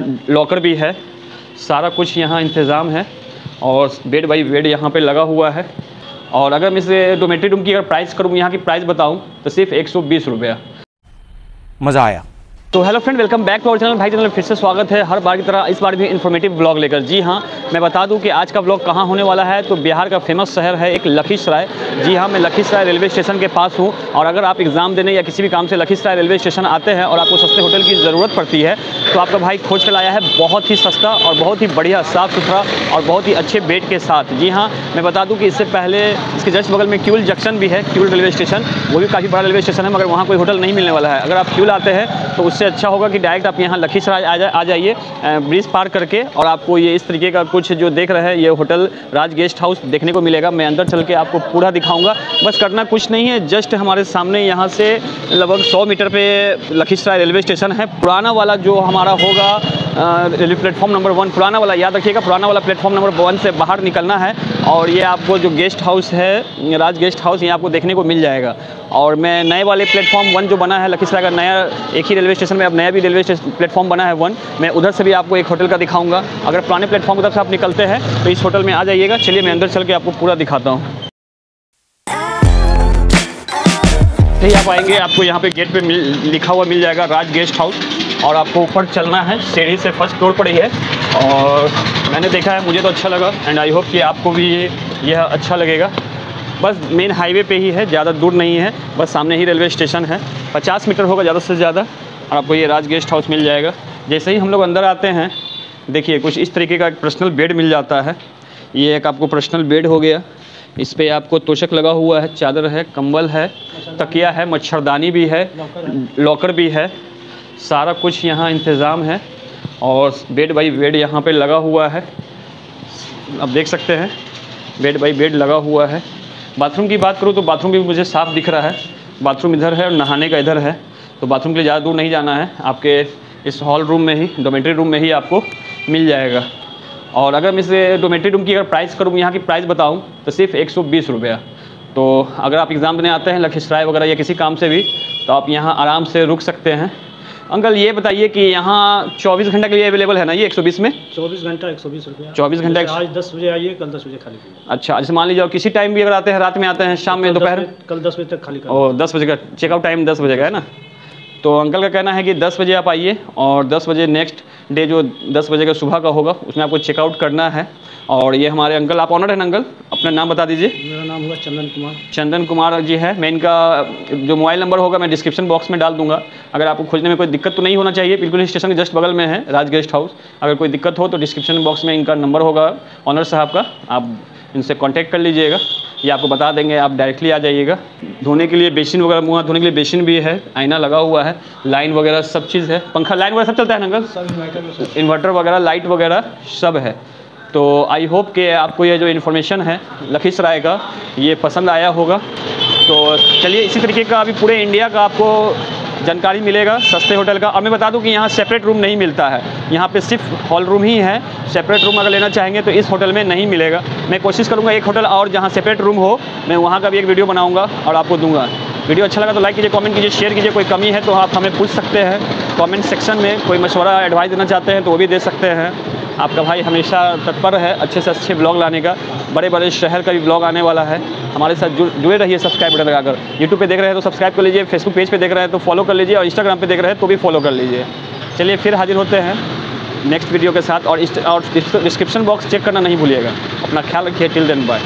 Locker भी है। सारा कुछ यहाँ इंतज़ाम है और बेड बाई बेड यहाँ पे लगा हुआ है। और अगर मैं इसे डोमेट्री रूम की अगर प्राइस करूँ, यहाँ की प्राइस बताऊँ तो सिर्फ़ एक सौ बीस रुपया। मज़ा आया। तो hello friend welcome back to our channel भाई चैनल फिर से स्वागत है हर बार की तरह इस बार भी इन्फॉर्मेटिव ब्लॉग लेकर। जी हाँ मैं बता दूँ कि आज का ब्लॉग कहाँ होने वाला है। तो बिहार का फ़ेमस शहर है एक लखीसराय। जी हाँ मैं लखीसराय रेलवे स्टेशन के पास हूँ। और अगर आप एग्ज़ाम देने या किसी भी काम से लखीसराय रेलवे स्टेशन आते हैं और आपको सस्ते होटल की ज़रूरत पड़ती है तो आपका भाई खोज कर लाया है बहुत ही सस्ता और बहुत ही बढ़िया साफ़ सुथरा और बहुत ही अच्छे बेड के साथ। जी हाँ मैं बता दूँ कि इससे पहले इसके जस्ट बगल में क्यूल जंक्शन भी है, क्यूल रेलवे स्टेशन वो भी काफ़ी बड़ा रेलवे स्टेशन है, मगर वहाँ कोई होटल नहीं मिलने वाला है। अगर आप क्यूल आते हैं तो उससे अच्छा होगा कि डायरेक्ट आप यहाँ लखीसराय आ जाइए ब्रिज पार करके और आपको ये इस तरीके का कुछ जो देख रहे हैं, ये होटल राज गेस्ट हाउस देखने को मिलेगा। मैं अंदर चल के आपको पूरा दिखाऊँगा। बस करना कुछ नहीं है, जस्ट हमारे सामने यहाँ से लगभग सौ मीटर पर लखीसराय रेलवे स्टेशन है। पुराना वाला जो हमारा होगा रेलवे प्लेटफॉर्म नंबर वन, पुराना वाला याद रखिएगा, पुराना वाला प्लेटफॉर्म नंबर वन से बाहर निकलना है और ये आपको जो गेस्ट हाउस है, राज गेस्ट हाउस, ये आपको देखने को मिल जाएगा। और मैं नए वाले प्लेटफॉर्म वन जो बना है, लखीसराय का नया एक ही रेलवे स्टेशन में अब नया भी रेलवे प्लेटफॉर्म बना है वन मैं उधर से भी आपको एक होटल का दिखाऊँगा। अगर पुराने प्लेटफॉर्म तरफ़ से आप निकलते हैं तो इस होटल में आ जाइएगा। चलिए मैं अंदर चल के आपको पूरा दिखाता हूँ। ही आप आएँगे आपको यहाँ पे गेट पे मिल, लिखा हुआ मिल जाएगा राज गेस्ट हाउस और आपको ऊपर चलना है सीढ़ी से फ़र्स्ट फ्लोर पर ही है। और मैंने देखा है मुझे तो अच्छा लगा। एंड आई होप कि आपको भी ये यह अच्छा लगेगा। बस मेन हाईवे पे ही है ज़्यादा दूर नहीं है। बस सामने ही रेलवे स्टेशन है। 50 मीटर होगा ज़्यादा से ज़्यादा। और आपको ये राज गेस्ट हाउस मिल जाएगा। जैसे ही हम लोग अंदर आते हैं, देखिए कुछ इस तरीके का एक पर्सनल बेड मिल जाता है। ये एक आपको पर्सनल बेड हो गया। इस पर आपको तोशक लगा हुआ है, चादर है, कंबल है, तकिया है, मच्छरदानी भी है, लॉकर भी है। सारा कुछ यहाँ इंतज़ाम है और बेड बाई बेड यहाँ पे लगा हुआ है। आप देख सकते हैं बेड बाई बेड लगा हुआ है। बाथरूम की बात करूँ तो बाथरूम भी मुझे साफ़ दिख रहा है। बाथरूम इधर है और नहाने का इधर है। तो बाथरूम के लिए ज़्यादा दूर नहीं जाना है। आपके इस हॉल रूम में ही डोमेट्री रूम में ही आपको मिल जाएगा। और अगर मैं इस डोमेट्री रूम की अगर प्राइस करूँ यहाँ की प्राइस बताऊँ तो सिर्फ़ एक सौ बीस रुपया। तो अगर आप एग्ज़ाम देने आते हैं लखीसराय वगैरह या किसी काम से भी तो आप यहाँ आराम से रुक सकते हैं। अंकल ये बताइए कि यहाँ 24 घंटे के लिए अवेलेबल है ना ये 120 में? चौबीस घंटा एक सौ बीस रुपया। 24 घंटा आज दस बजे आइए कल दस बजे खाली अच्छा जैसे मान लीजिए किसी टाइम भी अगर आते हैं रात में आते हैं शाम में दोपहर? कल दस बजे तक खाली और दस बजे का चेकआउट टाइम दस बजे का है ना? तो अंकल का कहना है कि दस बजे आप आइए और दस बजे नेक्स्ट डे जो दस बजे का सुबह का होगा उसमें आपको चेकआउट करना है। और ये हमारे अंकल आप ऑनर हैं अंकल? अपना नाम बता दीजिए। मेरा नाम होगा चंदन कुमार। चंदन कुमार जी है। मैं इनका जो मोबाइल नंबर होगा मैं डिस्क्रिप्शन बॉक्स में डाल दूँगा। अगर आपको खोजने में कोई दिक्कत तो नहीं होना चाहिए बिल्कुल स्टेशन के जस्ट बगल में है राज गेस्ट हाउस अगर कोई दिक्कत हो तो डिस्क्रिप्शन बॉक्स में इनका नंबर होगा ऑनर साहब का। आप इनसे कांटेक्ट कर लीजिएगा। ये आपको बता देंगे आप डायरेक्टली आ जाइएगा। धोने के लिए बेसिन वगैरह मुँह धोने के लिए बेसिन भी है आईना लगा हुआ है लाइन वगैरह सब चीज़ है। पंखा लाइन वगैरह सब चलता है ना अंकल? इन्वर्टर वगैरह लाइट वगैरह सब है। तो आई होप कि आपको ये जो इन्फॉर्मेशन है लखीसराय का ये पसंद आया होगा। तो चलिए इसी तरीके का अभी पूरे इंडिया का आपको जानकारी मिलेगा सस्ते होटल का। अब मैं बता दूँ कि यहाँ सेपरेट रूम नहीं मिलता है। यहाँ पे सिर्फ़ हॉल रूम ही है। सेपरेट रूम अगर लेना चाहेंगे तो इस होटल में नहीं मिलेगा। मैं कोशिश करूँगा एक होटल और जहाँ सेपरेट रूम हो, मैं वहाँ का भी एक वीडियो बनाऊँगा और आपको दूँगा। वीडियो अच्छा लगा तो लाइक कीजिए कॉमेंट कीजिए शेयर कीजिए। कोई कमी है तो आप हमें पूछ सकते हैं। कॉमेंट सेक्शन में कोई मशवरा एडवाइस देना चाहते हैं तो वो भी दे सकते हैं। आपका भाई हमेशा तत्पर है, अच्छे से अच्छे ब्लॉग लाने का। बड़े बड़े शहर का भी ब्लॉग आने वाला है। हमारे साथ जुड़ रहिए सब्सक्राइब बटन लगाकर। यूट्यूब पे देख रहे हैं तो सब्सक्राइब कर लीजिए फेसबुक पेज पे देख रहे हैं तो फॉलो कर लीजिए, और इंस्टाग्राम पे देख रहे हैं तो भी फॉलो कर लीजिए। चलिए फिर हाजिर होते हैं नेक्स्ट वीडियो के साथ, और और डिस्क्रिप्शन बॉक्स चेक करना नहीं भूलिएगा। अपना ख्याल रखिए टिल देन बाय